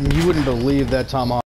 You wouldn't believe that Tom.